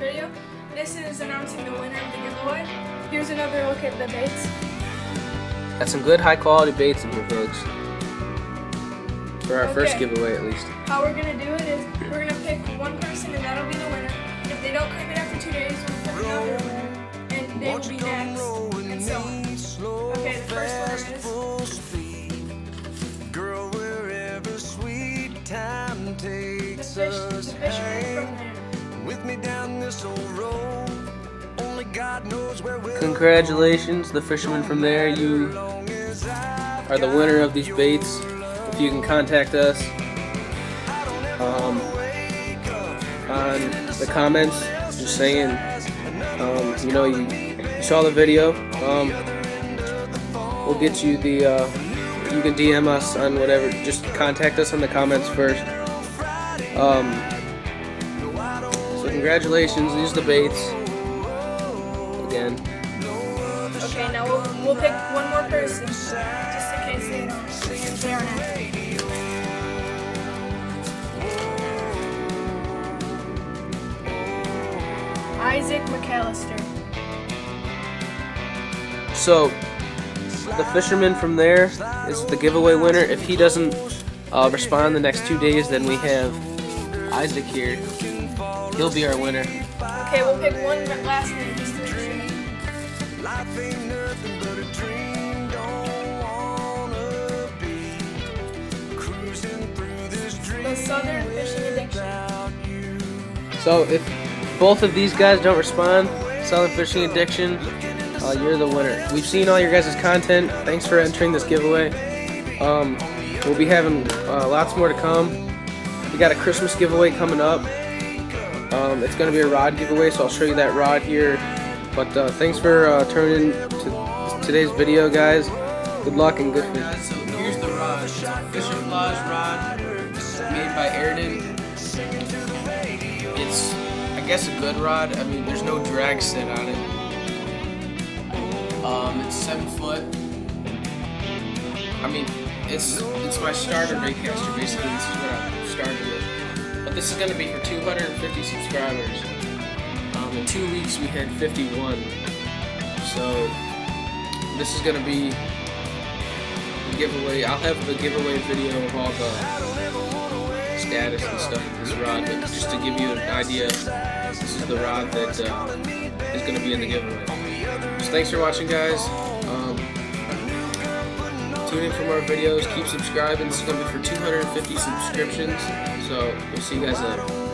video. This is announcing the winner of the giveaway. Here's another look at the baits. Got some good high quality baits in here, folks. For our first giveaway, at least. How we're gonna do it is we're gonna pick one person and that'll be the winner. If they don't come in after two days, we'll pick another winner, and they will be next, and so on. Okay, the first one is Girl, wherever sweet time the takes fish, the us, Congratulations, the fisherman from there. You are the winner of these baits. If you can contact us um, on the comments, just saying, um, you know, you, you saw the video. Um, we'll get you the. Uh, you can DM us on whatever. Just contact us on the comments first. Um, congratulations. These are the baits. Again. Okay, now we'll, we'll pick one more person, just in case they don't. They aren't happy. Isaac McAllister. So, the fisherman from there is the giveaway winner. If he doesn't uh, respond the next two days, then we have Isaac here. He'll be our winner. Okay, we'll pick one last name. Life ain't nothing but a dream. Don't wanna be cruising through this dream The Southern Fishing Addiction. So, if both of these guys don't respond, Southern Fishing Addiction, uh, you're the winner. We've seen all your guys' content. Thanks for entering this giveaway. Um, we'll be having uh, lots more to come. We got a Christmas giveaway coming up. Um, it's going to be a rod giveaway, so I'll show you that rod here. But uh, thanks for uh, turning to today's video, guys. Good luck and good fishing. So here's the rod. It's a Fisher Lodge rod made by Airden. It's, I guess, a good rod. I mean, there's no drag set on it. Um, it's seven foot. I mean, it's it's my starter baitcaster. Basically, this is what I started. But this is going to be for 250 subscribers. Um, in two weeks, we had 51. So this is going to be the giveaway. I'll have the giveaway video of all the status and stuff of this rod, but just to give you an idea, this is the rod that uh, is going to be in the giveaway. So thanks for watching, guys. Um, tune in for more videos. Keep subscribing. This is going to be for 250 subscriptions. So we'll see you guys later.